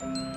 아